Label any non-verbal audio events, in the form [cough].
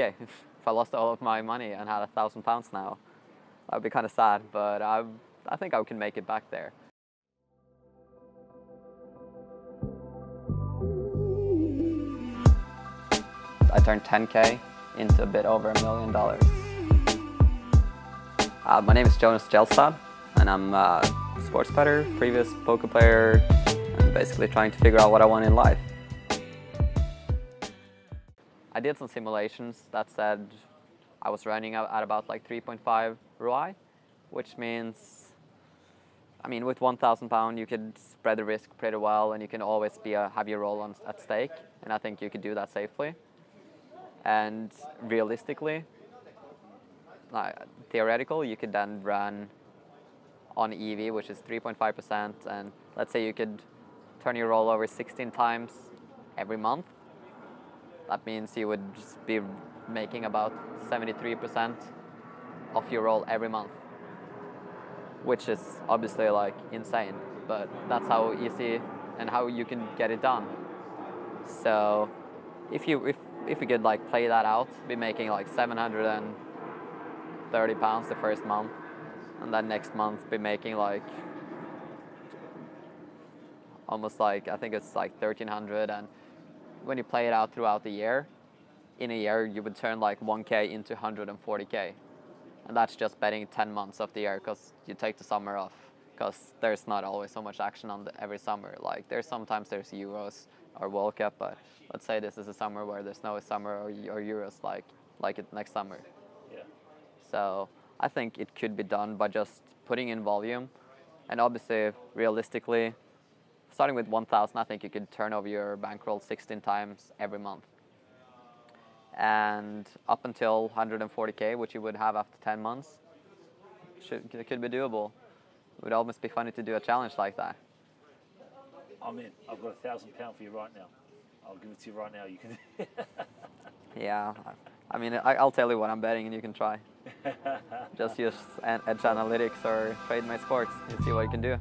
Okay, [laughs] if I lost all of my money and had a thousand pounds now, that would be kind of sad, but I, I think I can make it back there. I turned 10k into a bit over a million dollars. Uh, my name is Jonas Gjelstad, and I'm a sports bettor, previous poker player, and basically trying to figure out what I want in life. I did some simulations that said I was running at about like 3.5 ROI, which means, I mean, with 1,000 pound, you could spread the risk pretty well, and you can always be a, have your role on, at stake, and I think you could do that safely. And realistically, like, theoretical, you could then run on EV, which is 3.5%, and let's say you could turn your roll over 16 times every month. That means you would just be making about 73% of your roll every month, which is obviously like insane, but that's how easy and how you can get it done. So if you if if you could like play that out, be making like 730 pounds the first month, and then next month be making like almost like I think it's like 1300 and when you play it out throughout the year, in a year you would turn like 1k into 140k. And that's just betting 10 months of the year because you take the summer off because there's not always so much action on the, every summer. Like there's sometimes there's Euros or World Cup, but let's say this is a summer where there's no summer or, or Euros like like it next summer. Yeah. So I think it could be done by just putting in volume, and obviously realistically, starting with 1,000, I think you could turn over your bankroll 16 times every month. And up until 140k, which you would have after 10 months, should, it could be doable. It would almost be funny to do a challenge like that. I'm in. I've got a thousand pound for you right now. I'll give it to you right now. You can. [laughs] Yeah, I mean, I, I'll tell you what I'm betting and you can try. [laughs] Just use Edge Analytics or Trademate Sports and see what you can do.